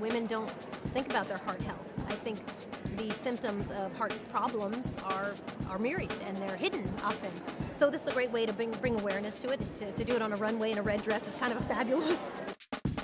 women don't think about their heart health. I think the symptoms of heart problems are are myriad and they're hidden often. So this is a great way to bring bring awareness to it. To, to do it on a runway in a red dress is kind of fabulous.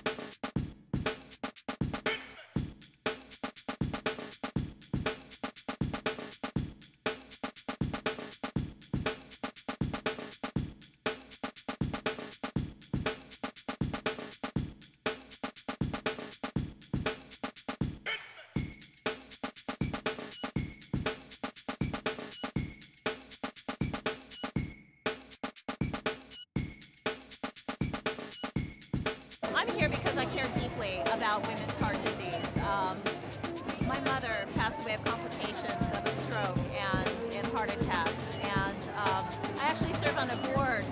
because I care deeply about women's heart disease. Um, my mother passed away of complications of a stroke and, and heart attacks, and um, I actually serve on a board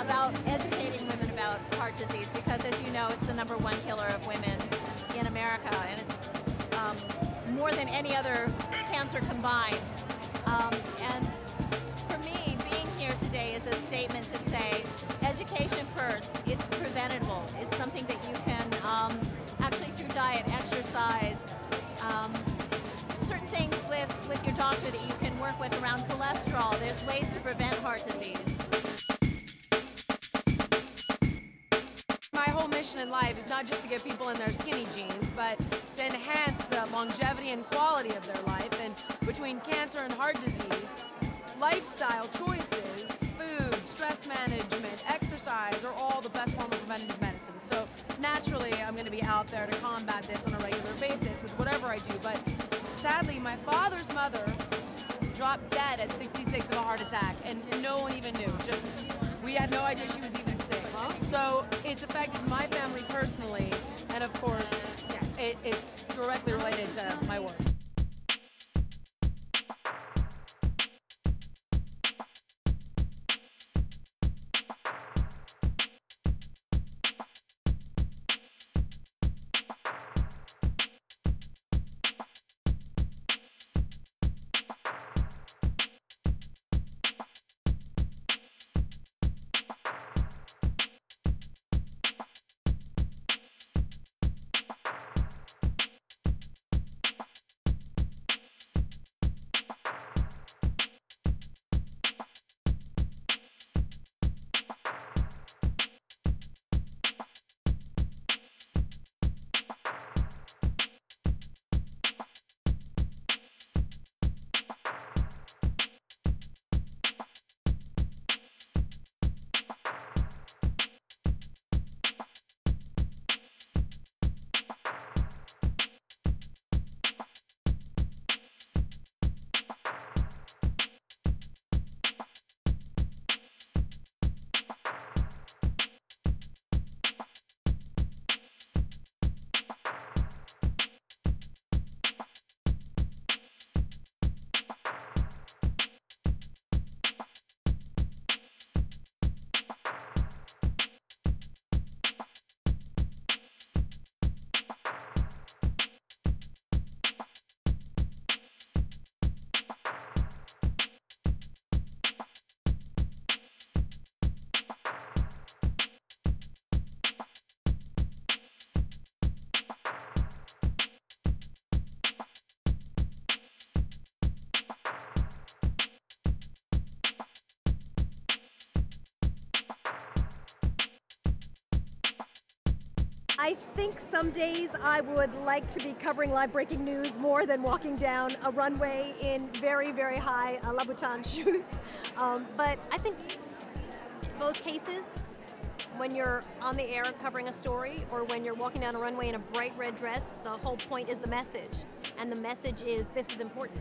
about educating women about heart disease because, as you know, it's the number one killer of women in America, and it's um, more than any other cancer combined. Um, and diet, exercise, um, certain things with, with your doctor that you can work with around cholesterol. There's ways to prevent heart disease. My whole mission in life is not just to get people in their skinny jeans, but to enhance the longevity and quality of their life. And between cancer and heart disease, lifestyle choices, food, stress management, exercise are all the best form of preventative medicine. So naturally, I'm going to be out there to combat this on a regular basis with whatever I do. But sadly, my father's mother dropped dead at 66 of a heart attack, and, and no one even knew. Just we had no idea she was even sick. So it's affected my family personally, and of course, it, it's directly related to my work. I think some days I would like to be covering live breaking news more than walking down a runway in very, very high uh, Louboutin shoes. Um, but I think both cases, when you're on the air covering a story or when you're walking down a runway in a bright red dress, the whole point is the message. And the message is this is important.